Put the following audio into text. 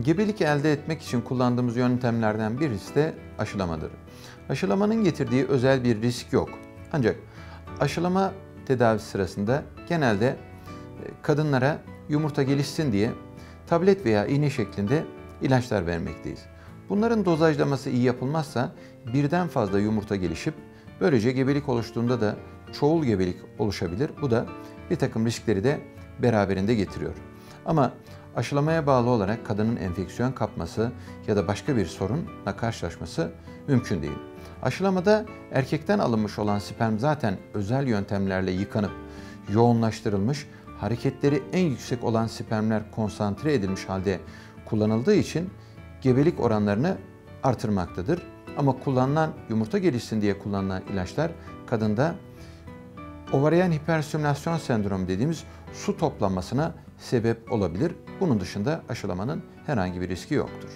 Gebelik elde etmek için kullandığımız yöntemlerden birisi de aşılamadır. Aşılamanın getirdiği özel bir risk yok. Ancak aşılama tedavisi sırasında genelde e, kadınlara yumurta gelişsin diye tablet veya iğne şeklinde ilaçlar vermekteyiz. Bunların dozajlaması iyi yapılmazsa birden fazla yumurta gelişip böylece gebelik oluştuğunda da çoğul gebelik oluşabilir. Bu da bir takım riskleri de beraberinde getiriyor. Ama aşılamaya bağlı olarak kadının enfeksiyon kapması ya da başka bir sorunla karşılaşması mümkün değil. Aşılamada erkekten alınmış olan sperm zaten özel yöntemlerle yıkanıp yoğunlaştırılmış, hareketleri en yüksek olan spermler konsantre edilmiş halde kullanıldığı için gebelik oranlarını artırmaktadır. Ama kullanılan yumurta gelişsin diye kullanılan ilaçlar kadında ovaryen hiperstimülasyon sendromu dediğimiz su toplanmasına sebep olabilir. Bunun dışında aşılamanın herhangi bir riski yoktur.